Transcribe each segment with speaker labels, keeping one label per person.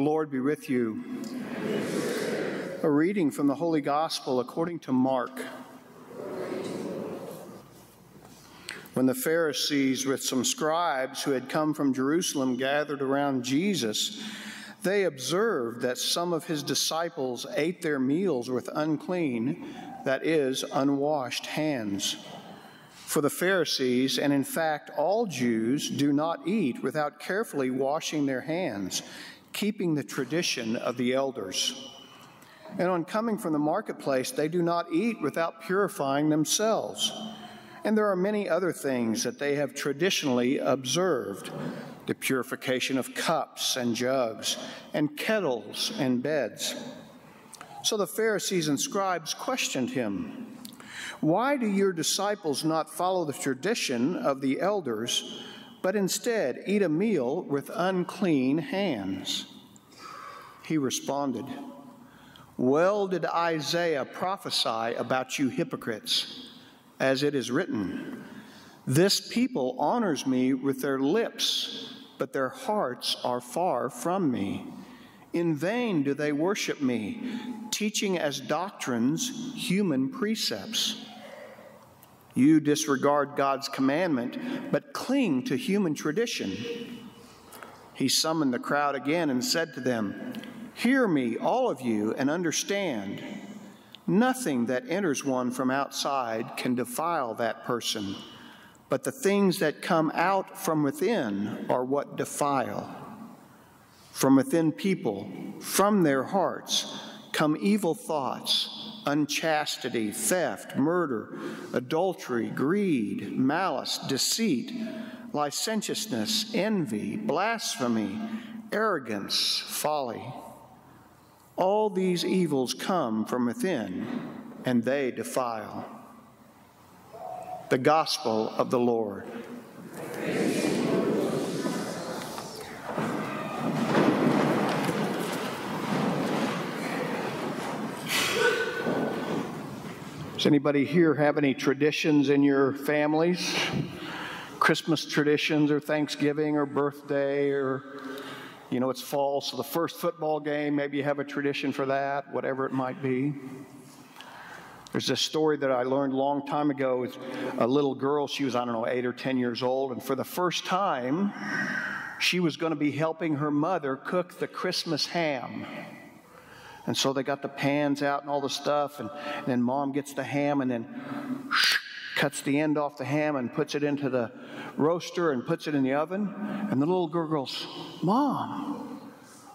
Speaker 1: Lord be with you. A reading from the Holy Gospel according to Mark. When the Pharisees, with some scribes who had come from Jerusalem, gathered around Jesus, they observed that some of his disciples ate their meals with unclean, that is, unwashed hands. For the Pharisees, and in fact all Jews, do not eat without carefully washing their hands keeping the tradition of the elders. And on coming from the marketplace, they do not eat without purifying themselves. And there are many other things that they have traditionally observed the purification of cups and jugs, and kettles and beds. So the Pharisees and scribes questioned him Why do your disciples not follow the tradition of the elders? But instead eat a meal with unclean hands. He responded, Well did Isaiah prophesy about you hypocrites, as it is written, This people honors me with their lips, but their hearts are far from me. In vain do they worship me, teaching as doctrines human precepts. You disregard God's commandment, but cling to human tradition. He summoned the crowd again and said to them, Hear me, all of you, and understand. Nothing that enters one from outside can defile that person, but the things that come out from within are what defile. From within people, from their hearts, come evil thoughts unchastity, theft, murder, adultery, greed, malice, deceit, licentiousness, envy, blasphemy, arrogance, folly. All these evils come from within, and they defile. The Gospel of the Lord. Does anybody here have any traditions in your families? Christmas traditions or Thanksgiving or birthday or, you know, it's fall, so the first football game, maybe you have a tradition for that, whatever it might be. There's this story that I learned a long time ago. It's a little girl, she was, I don't know, eight or 10 years old, and for the first time, she was going to be helping her mother cook the Christmas ham. And so they got the pans out and all the stuff, and, and then mom gets the ham and then cuts the end off the ham and puts it into the roaster and puts it in the oven. And the little girl goes, Mom,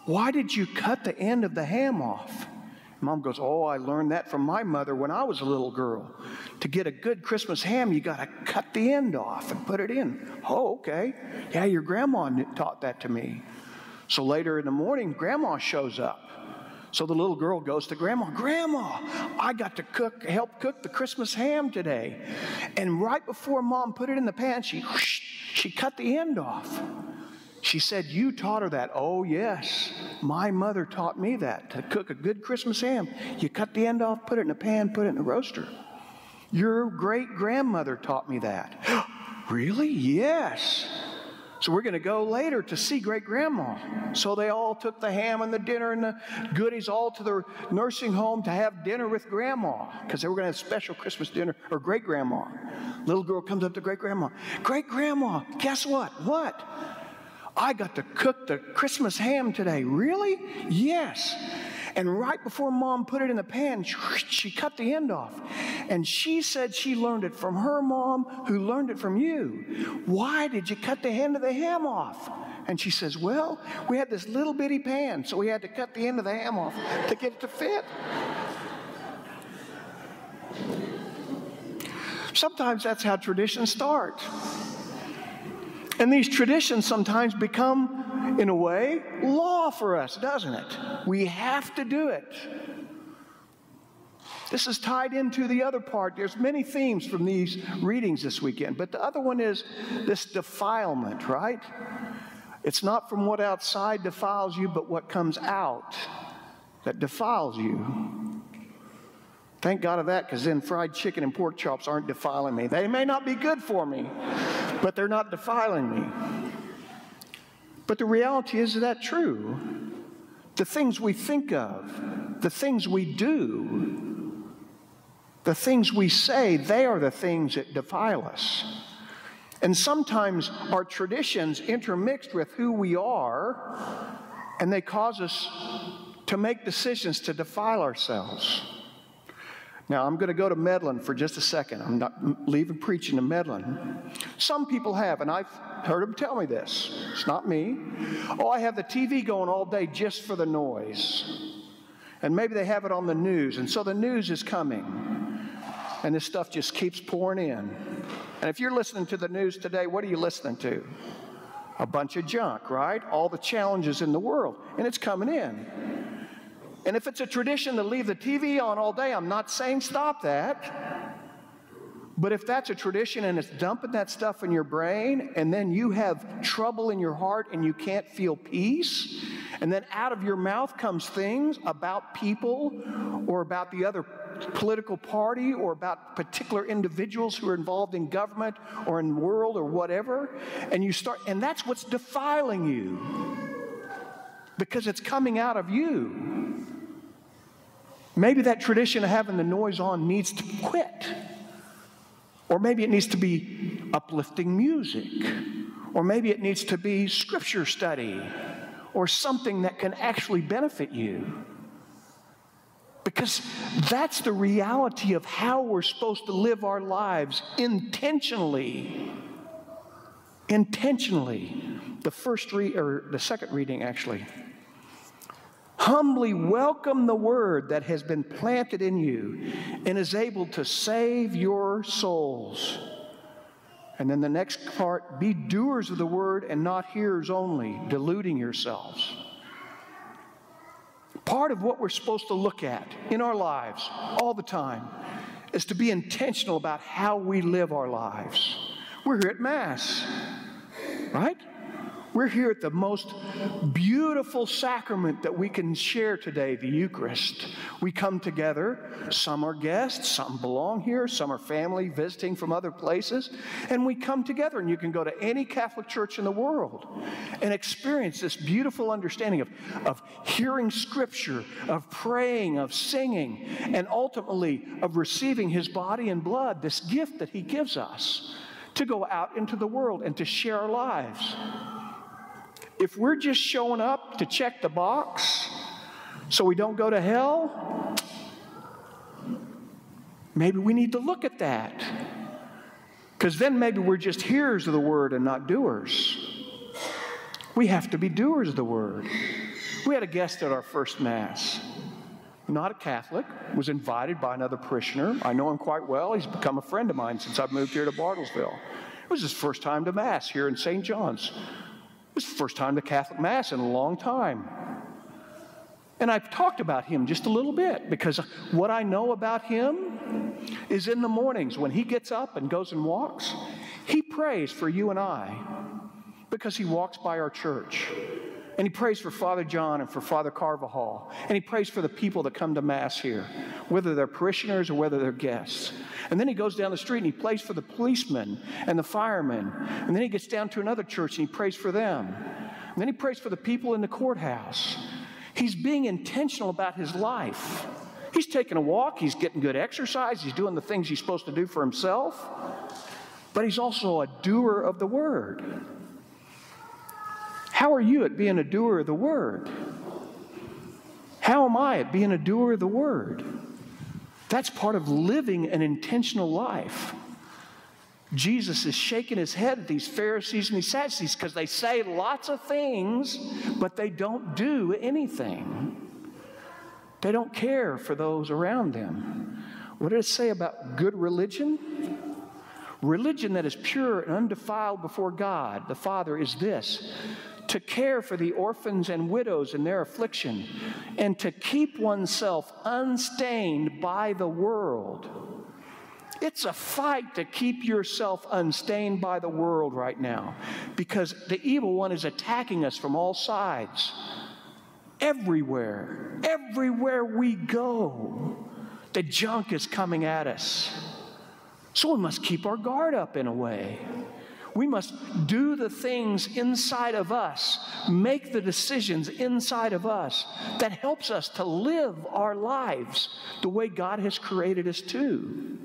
Speaker 1: why did you cut the end of the ham off? Mom goes, Oh, I learned that from my mother when I was a little girl. To get a good Christmas ham, you got to cut the end off and put it in. Oh, okay. Yeah, your grandma taught that to me. So later in the morning, grandma shows up. So the little girl goes to grandma, Grandma, I got to cook, help cook the Christmas ham today. And right before mom put it in the pan, she, she cut the end off. She said, You taught her that. Oh, yes. My mother taught me that to cook a good Christmas ham. You cut the end off, put it in a pan, put it in a roaster. Your great grandmother taught me that. really? Yes. So we're going to go later to see great grandma. So they all took the ham and the dinner and the goodies all to the nursing home to have dinner with grandma because they were going to have a special Christmas dinner or great grandma. Little girl comes up to great grandma. Great grandma, guess what? What? I got to cook the Christmas ham today. Really? Yes. And right before mom put it in the pan, she cut the end off. And she said she learned it from her mom, who learned it from you. Why did you cut the end of the ham off? And she says, Well, we had this little bitty pan, so we had to cut the end of the ham off to get it to fit. Sometimes that's how traditions start. And these traditions sometimes become, in a way, law for us, doesn't it? We have to do it. This is tied into the other part. There's many themes from these readings this weekend, but the other one is this defilement, right? It's not from what outside defiles you, but what comes out that defiles you. Thank God of that, because then fried chicken and pork chops aren't defiling me. They may not be good for me, but they're not defiling me. But the reality is, that true? the things we think of, the things we do, the things we say, they are the things that defile us. And sometimes our traditions intermixed with who we are, and they cause us to make decisions to defile ourselves. Now, I'm going to go to Medlin for just a second. I'm not leaving preaching to Medlin. Some people have, and I've heard them tell me this. It's not me. Oh, I have the TV going all day just for the noise. And maybe they have it on the news, and so the news is coming. And this stuff just keeps pouring in. And if you're listening to the news today, what are you listening to? A bunch of junk, right? All the challenges in the world, and it's coming in. And if it's a tradition to leave the TV on all day, I'm not saying stop that. But if that's a tradition and it's dumping that stuff in your brain, and then you have trouble in your heart and you can't feel peace, and then out of your mouth comes things about people or about the other political party or about particular individuals who are involved in government or in the world or whatever, and you start, and that's what's defiling you because it's coming out of you. Maybe that tradition of having the noise on needs to quit. Or maybe it needs to be uplifting music. Or maybe it needs to be scripture study or something that can actually benefit you. Because that's the reality of how we're supposed to live our lives intentionally. Intentionally. The first read or the second reading actually Humbly welcome the word that has been planted in you and is able to save your souls. And then the next part be doers of the word and not hearers only, deluding yourselves. Part of what we're supposed to look at in our lives all the time is to be intentional about how we live our lives. We're here at Mass, right? We're here at the most beautiful sacrament that we can share today, the Eucharist. We come together. Some are guests, some belong here, some are family visiting from other places. And we come together, and you can go to any Catholic church in the world and experience this beautiful understanding of, of hearing Scripture, of praying, of singing, and ultimately of receiving His body and blood, this gift that He gives us to go out into the world and to share our lives if we're just showing up to check the box so we don't go to hell, maybe we need to look at that. Because then maybe we're just hearers of the word and not doers. We have to be doers of the word. We had a guest at our first Mass, not a Catholic, was invited by another parishioner. I know him quite well. He's become a friend of mine since I've moved here to Bartlesville. It was his first time to Mass here in St. John's. It was the first time to Catholic Mass in a long time. And I've talked about him just a little bit because what I know about him is in the mornings when he gets up and goes and walks, he prays for you and I because he walks by our church. And he prays for Father John and for Father Carvajal. And he prays for the people that come to Mass here, whether they're parishioners or whether they're guests. And then he goes down the street and he prays for the policemen and the firemen. And then he gets down to another church and he prays for them. And then he prays for the people in the courthouse. He's being intentional about his life. He's taking a walk, he's getting good exercise, he's doing the things he's supposed to do for himself. But he's also a doer of the word. How are you at being a doer of the word? How am I at being a doer of the word? That's part of living an intentional life. Jesus is shaking his head at these Pharisees and these Sadducees because they say lots of things, but they don't do anything. They don't care for those around them. What did it say about good religion? Religion that is pure and undefiled before God, the Father, is this to care for the orphans and widows in their affliction, and to keep oneself unstained by the world. It's a fight to keep yourself unstained by the world right now because the evil one is attacking us from all sides. Everywhere, everywhere we go, the junk is coming at us. So we must keep our guard up in a way. We must do the things inside of us, make the decisions inside of us that helps us to live our lives the way God has created us to.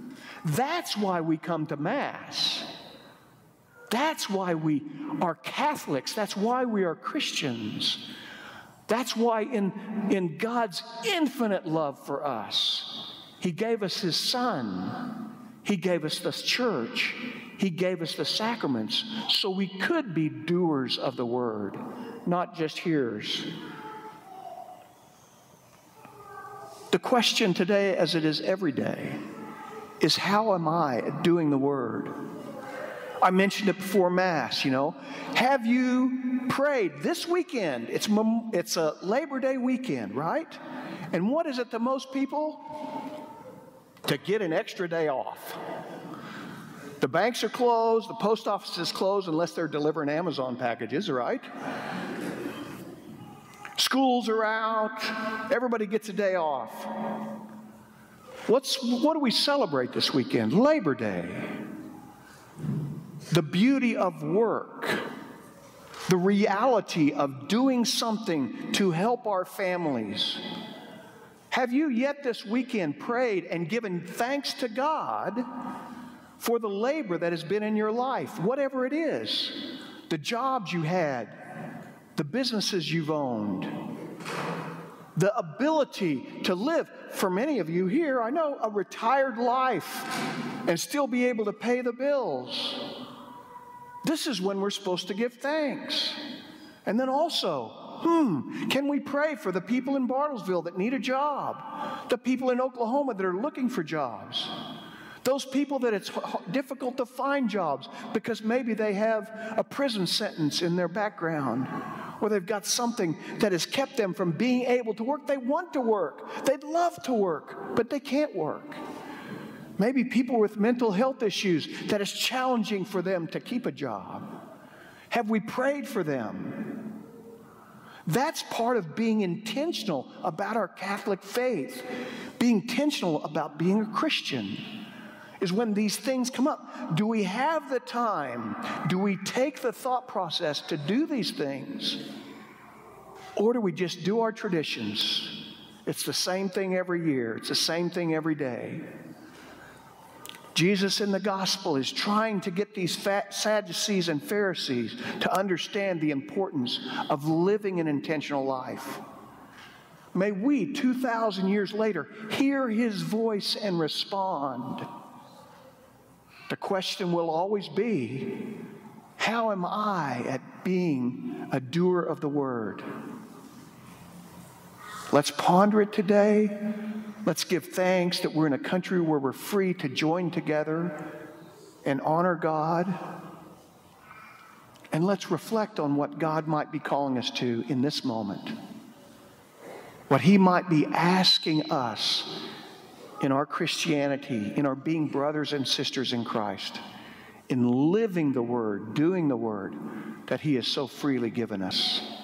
Speaker 1: That's why we come to Mass. That's why we are Catholics. That's why we are Christians. That's why, in, in God's infinite love for us, He gave us His Son. He gave us the church. He gave us the sacraments so we could be doers of the word, not just hearers. The question today, as it is every day, is how am I doing the word? I mentioned it before Mass, you know. Have you prayed this weekend? It's, it's a Labor Day weekend, right? And what is it to most people? To get an extra day off. The banks are closed, the post office is closed unless they're delivering Amazon packages, right? Schools are out, everybody gets a day off. What's, what do we celebrate this weekend? Labor Day. The beauty of work, the reality of doing something to help our families. Have you yet this weekend prayed and given thanks to God for the labor that has been in your life, whatever it is the jobs you had, the businesses you've owned, the ability to live, for many of you here, I know, a retired life and still be able to pay the bills. This is when we're supposed to give thanks. And then also, hmm, can we pray for the people in Bartlesville that need a job, the people in Oklahoma that are looking for jobs? Those people that it's difficult to find jobs because maybe they have a prison sentence in their background or they've got something that has kept them from being able to work. They want to work, they'd love to work, but they can't work. Maybe people with mental health issues that it's challenging for them to keep a job. Have we prayed for them? That's part of being intentional about our Catholic faith, being intentional about being a Christian is when these things come up. Do we have the time? Do we take the thought process to do these things? Or do we just do our traditions? It's the same thing every year, it's the same thing every day. Jesus in the gospel is trying to get these Sadducees and Pharisees to understand the importance of living an intentional life. May we, 2,000 years later, hear his voice and respond. The question will always be how am I at being a doer of the word? Let's ponder it today. Let's give thanks that we're in a country where we're free to join together and honor God. And let's reflect on what God might be calling us to in this moment. What He might be asking us in our Christianity, in our being brothers and sisters in Christ, in living the Word, doing the Word that He has so freely given us.